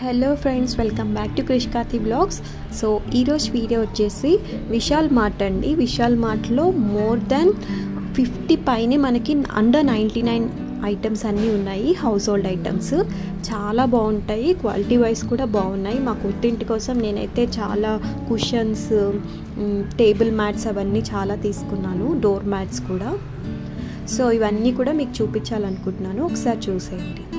Hello friends welcome back to క్రిష్కాతి blogs so ఈరోజు video వచ్చేసి విశాల్ మార్ట్ అండి. విశాల్ మార్ట్లో మోర్ దెన్ ఫిఫ్టీ పైనే మనకి అండర్ నైంటీ నైన్ ఐటమ్స్ అన్నీ ఉన్నాయి హౌస్ హోల్డ్ ఐటమ్స్ చాలా బాగుంటాయి క్వాలిటీ వైజ్ కూడా బాగున్నాయి. మా కుర్తింటి కోసం నేనైతే చాలా కుషన్స్ టేబుల్ మ్యాట్స్ అవన్నీ చాలా తీసుకున్నాను డోర్ మ్యాట్స్ కూడా. సో ఇవన్నీ కూడా మీకు చూపించాలనుకుంటున్నాను. ఒకసారి చూసేయండి.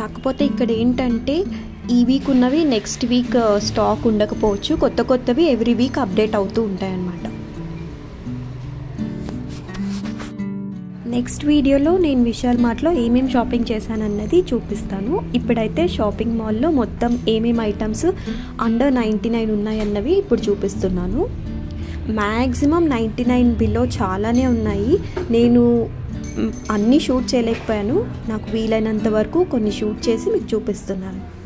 కాకపోతే ఇక్కడ ఏంటంటే ఈ వీక్ ఉన్నవి నెక్స్ట్ వీక్ స్టాక్ ఉండకపోవచ్చు. కొత్త కొత్తవి ఎవ్రీ వీక్ అప్డేట్ అవుతూ ఉంటాయన్నమాట. నెక్స్ట్ వీడియోలో నేను విశాల్ మార్ట్లో ఏమేమి షాపింగ్ చేశానన్నది చూపిస్తాను. ఇప్పుడైతే షాపింగ్ మాల్లో మొత్తం ఏమేమి ఐటమ్స్ అండర్ నైంటీ నైన్ ఉన్నాయన్నవి ఇప్పుడు చూపిస్తున్నాను. మ్యాక్సిమం నైంటీ నైన్ బిలో చాలానే ఉన్నాయి. నేను అన్నీ షూట్ చేయలేకపోయాను. నాకు వీలైనంత వరకు కొన్ని షూట్ చేసి మీకు చూపిస్తున్నాను.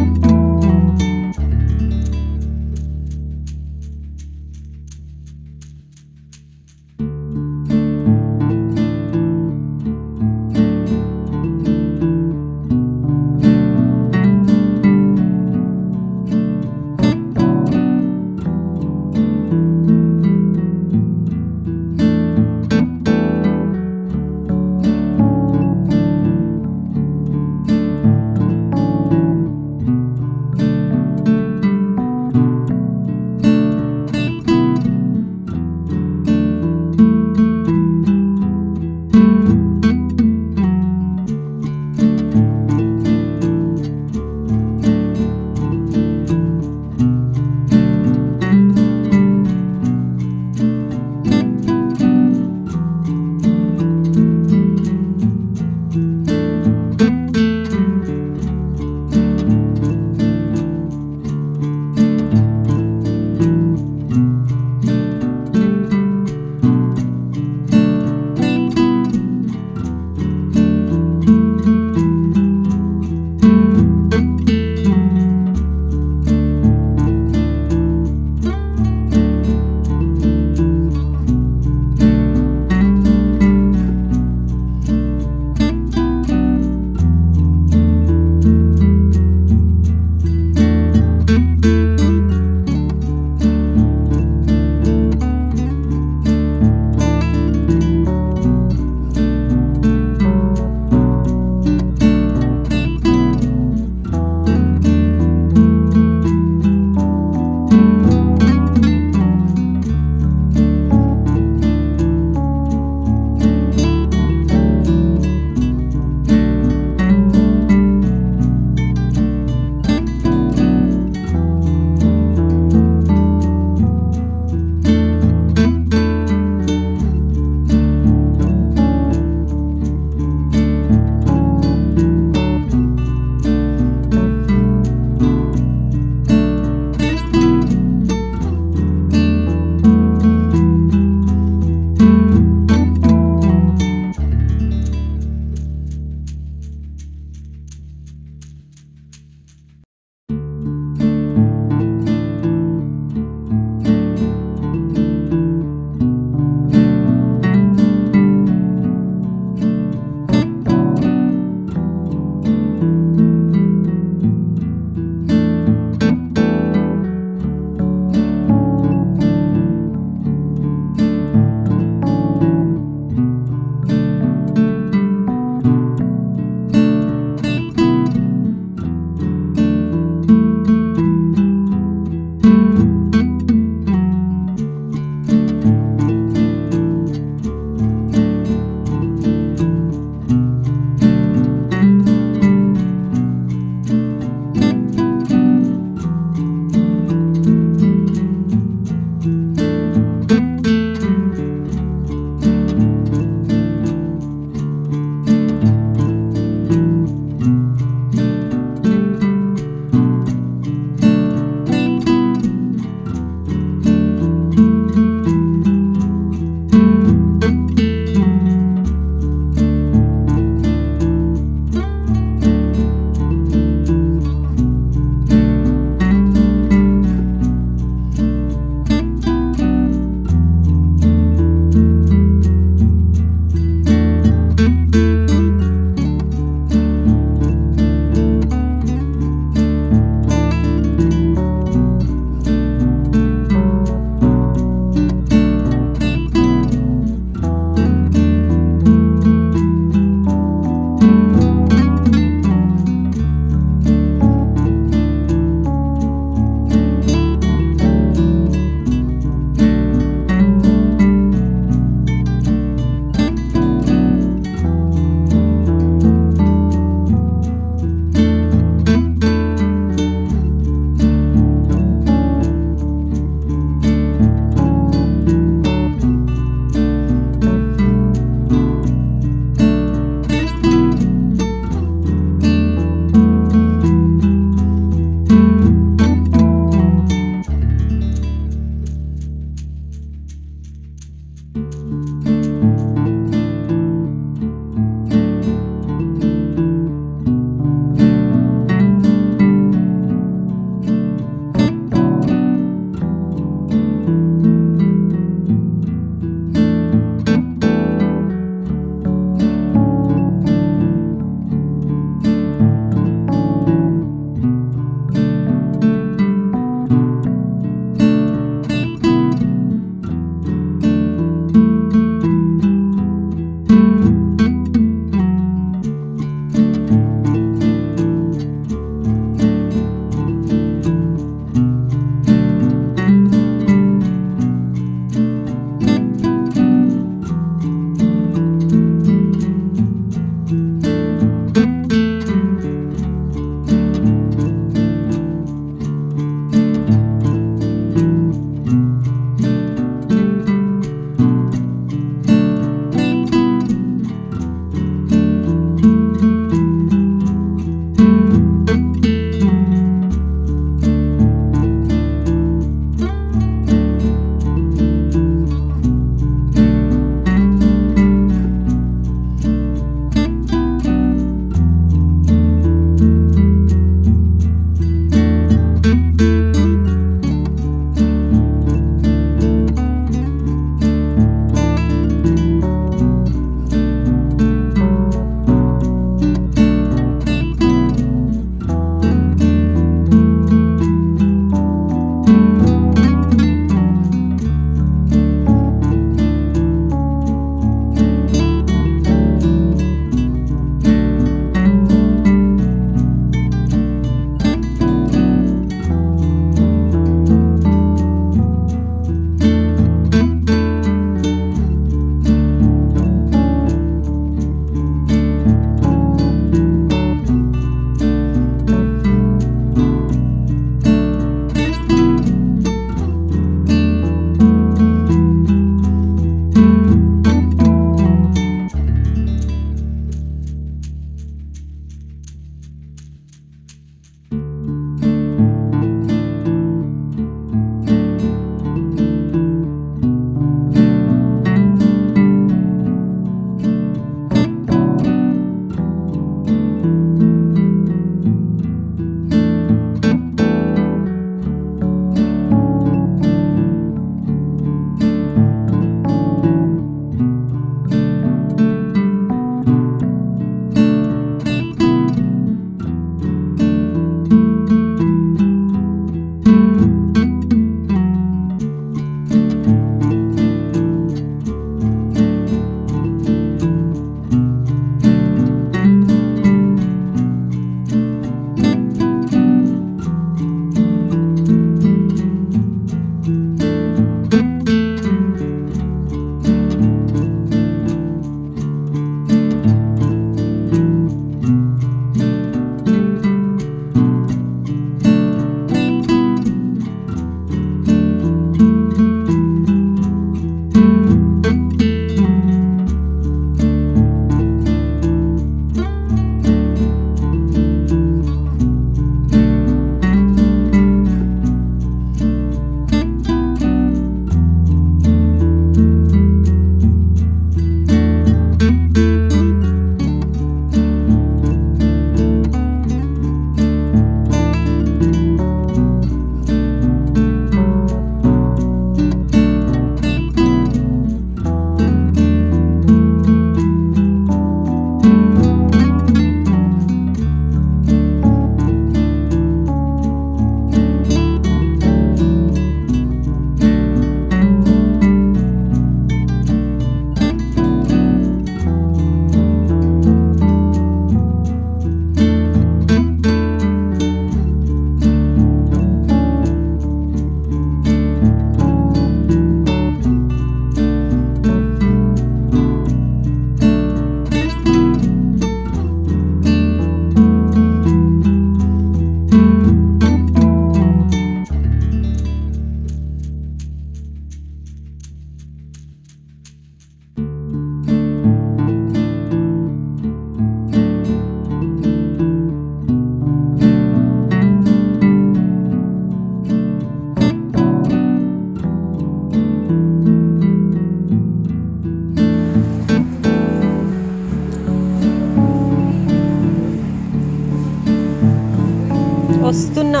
వస్తున్నా